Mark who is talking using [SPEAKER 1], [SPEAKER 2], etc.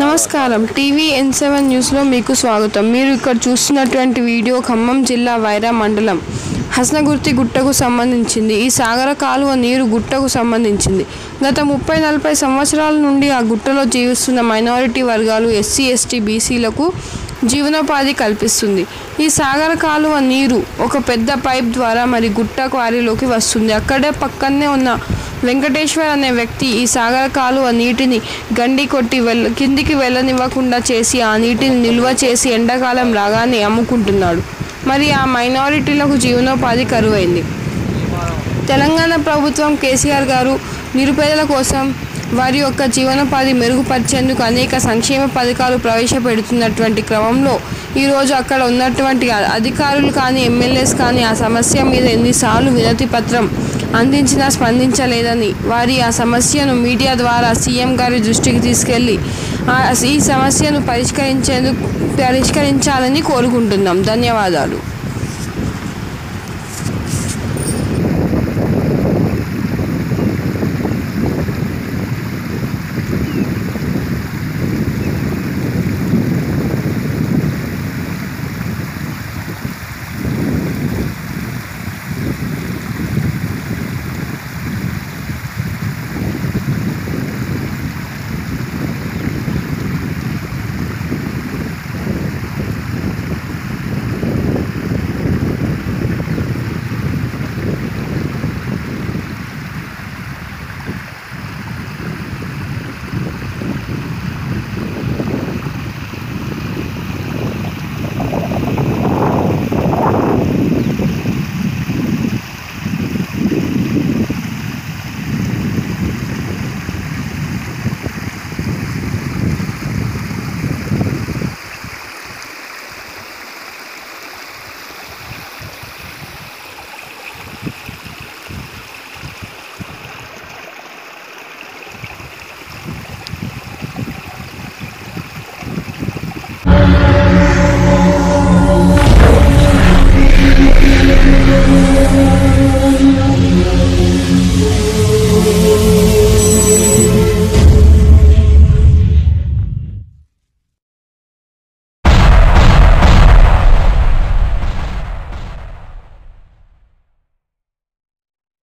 [SPEAKER 1] నమస్కారం. టీవీ ఎన్ సెవెన్ న్యూస్లో మీకు స్వాగతం. మీరు ఇక్కడ చూస్తున్నటువంటి వీడియో ఖమ్మం జిల్లా వైరా మండలం హసనగుర్తి గుట్టకు సంబంధించింది. ఈ సాగర కాలువ నీరు గుట్టకు సంబంధించింది. గత ముప్పై నలభై సంవత్సరాల నుండి ఆ గుట్టలో జీవిస్తున్న మైనారిటీ వర్గాలు ఎస్సీ ఎస్టీ బీసీలకు జీవనోపాధి కల్పిస్తుంది. ఈ సాగర కాలువ నీరు ఒక పెద్ద పైప్ ద్వారా మరి గుట్ట క్వారీలోకి వస్తుంది. అక్కడే పక్కనే ఉన్న వెంకటేశ్వర్ అనే వ్యక్తి ఈ సాగర కాలువ నీటిని గండి కొట్టి వెళ్ళ కిందికి వెళ్ళనివ్వకుండా చేసి ఆ నీటిని నిల్వ చేసి ఎండాకాలం రాగానే అమ్ముకుంటున్నాడు. మరి ఆ మైనారిటీలకు జీవనోపాధి కరువైంది. తెలంగాణ ప్రభుత్వం కేసీఆర్ గారు నిరుపేదల కోసం వారి యొక్క జీవనోపాధి మెరుగుపరిచేందుకు అనేక సంక్షేమ పథకాలు ప్రవేశపెడుతున్నటువంటి క్రమంలో ఈరోజు అక్కడ ఉన్నటువంటి అధికారులు కానీ ఎమ్మెల్యేస్ కానీ ఆ సమస్య మీద ఎన్నిసార్లు వినతి పత్రం అందించినా స్పందించలేదని వారి ఆ సమస్యను మీడియా ద్వారా సీఎం గారి దృష్టికి తీసుకెళ్ళి ఈ సమస్యను పరిష్కరించేందుకు పరిష్కరించాలని కోరుకుంటున్నాం. ధన్యవాదాలు.